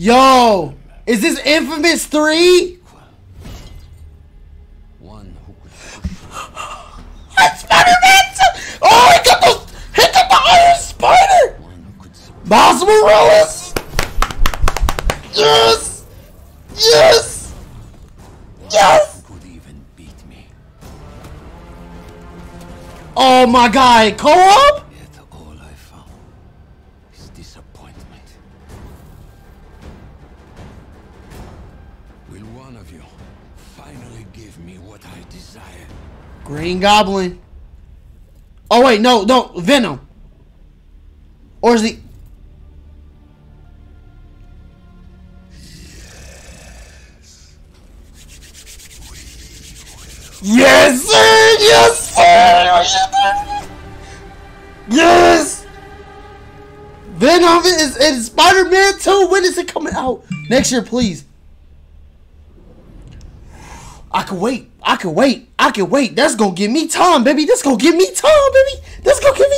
Yo, is this Infamous 3? One who could Spider-Man! Oh, he got the, he got the Iron Spider! one who could survive. Miles Morales! Yes! Yes! Yes! could even beat me. Oh my god, co-op? Yet all I found is disappointment. Will one of you finally give me what I desire? Green Goblin. Oh wait, no, no, Venom. Or is he? Yes, sir. Yes, sir. Yes. Venom is and Spider-Man 2. When is it coming out? Next year, please. I can wait. I can wait. I can wait. That's gonna give me time, baby. That's gonna give me time, baby. That's gonna give.